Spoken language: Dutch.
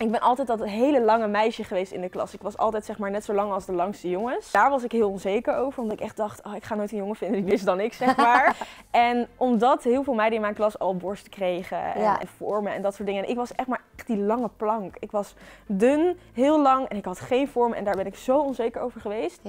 Ik ben altijd dat hele lange meisje geweest in de klas. Ik was altijd zeg maar net zo lang als de langste jongens. Daar was ik heel onzeker over, omdat ik echt dacht, oh, ik ga nooit een jongen vinden die is dan ik, zeg maar. en omdat heel veel meiden in mijn klas al borsten kregen en, en vormen en dat soort dingen. En ik was echt maar echt die lange plank. Ik was dun, heel lang en ik had geen vorm en daar ben ik zo onzeker over geweest.